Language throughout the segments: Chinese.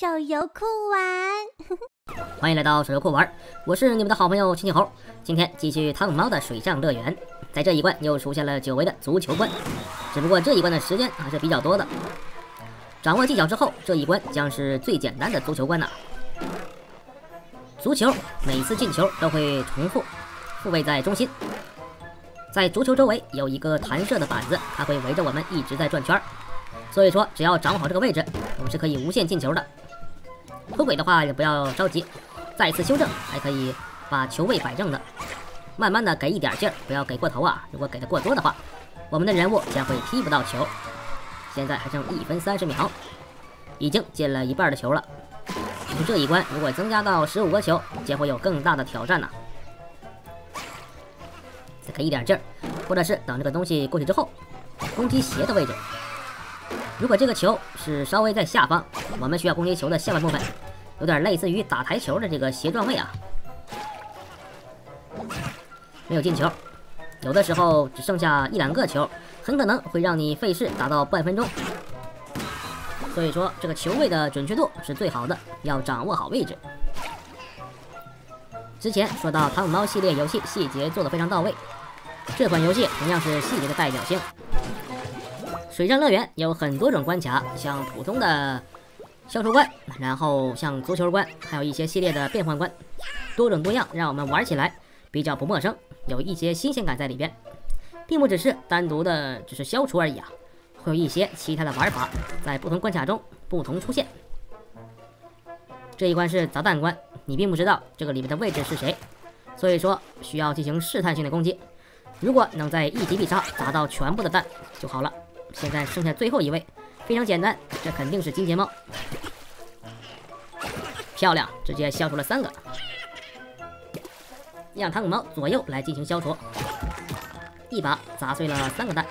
手游酷玩，欢迎来到手游酷玩，我是你们的好朋友亲亲猴。今天继续汤姆猫的水上乐园，在这一关又出现了久违的足球关，只不过这一关的时间还是比较多的。掌握技巧之后，这一关将是最简单的足球关呐。足球每次进球都会重复复位在中心，在足球周围有一个弹射的板子，它会围着我们一直在转圈儿。所以说，只要掌握好这个位置，我们是可以无限进球的。脱轨的话也不要着急，再次修正，还可以把球位摆正的。慢慢的给一点劲儿，不要给过头啊！如果给的过多的话，我们的人物将会踢不到球。现在还剩一分三十秒，已经进了一半的球了。这一关如果增加到十五个球，将会有更大的挑战呢。再给一点劲儿，或者是等这个东西过去之后，攻击斜的位置。如果这个球是稍微在下方，我们需要攻击球的下半部分，有点类似于打台球的这个斜撞位啊。没有进球，有的时候只剩下一两个球，很可能会让你费事打到半分钟。所以说，这个球位的准确度是最好的，要掌握好位置。之前说到汤姆猫系列游戏细节做得非常到位，这款游戏同样是细节的代表性。水上乐园有很多种关卡，像普通的消除关，然后像足球关，还有一些系列的变换关，多种多样，让我们玩起来比较不陌生，有一些新鲜感在里边，并不只是单独的只是消除而已啊，会有一些其他的玩法在不同关卡中不同出现。这一关是砸蛋关，你并不知道这个里面的位置是谁，所以说需要进行试探性的攻击，如果能在一击必杀砸到全部的蛋就好了。现在剩下最后一位，非常简单，这肯定是金钱猫。漂亮，直接消除了三个，让汤姆猫左右来进行消除，一把砸碎了三个蛋。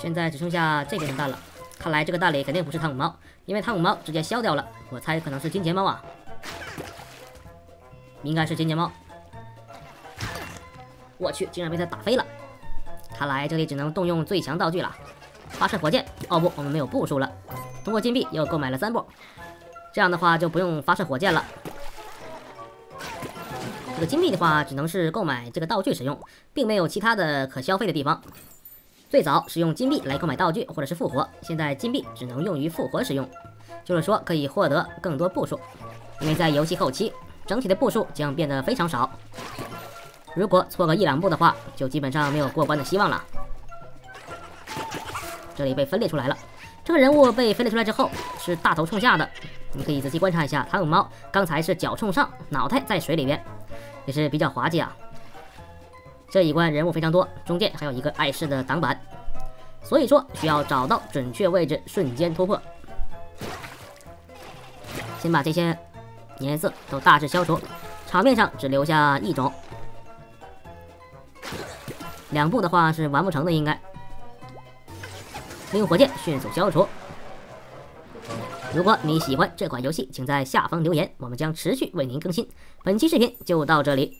现在只剩下这边的蛋了，看来这个蛋里肯定不是汤姆猫，因为汤姆猫直接消掉了，我猜可能是金钱猫啊，应该是金钱猫。我去，竟然被他打飞了！看来这里只能动用最强道具了，发射火箭。哦不，我们没有步数了。通过金币又购买了三步，这样的话就不用发射火箭了。这个金币的话，只能是购买这个道具使用，并没有其他的可消费的地方。最早是用金币来购买道具或者是复活，现在金币只能用于复活使用，就是说可以获得更多步数。因为在游戏后期，整体的步数将变得非常少。如果错个一两步的话，就基本上没有过关的希望了。这里被分裂出来了，这个人物被分裂出来之后是大头冲下的，你可以仔细观察一下。汤姆猫刚才是脚冲上，脑袋在水里边，也是比较滑稽啊。这一关人物非常多，中间还有一个碍事的挡板，所以说需要找到准确位置，瞬间突破。先把这些颜色都大致消除，场面上只留下一种。两步的话是完不成的，应该。利用火箭迅速消除。如果你喜欢这款游戏，请在下方留言，我们将持续为您更新。本期视频就到这里。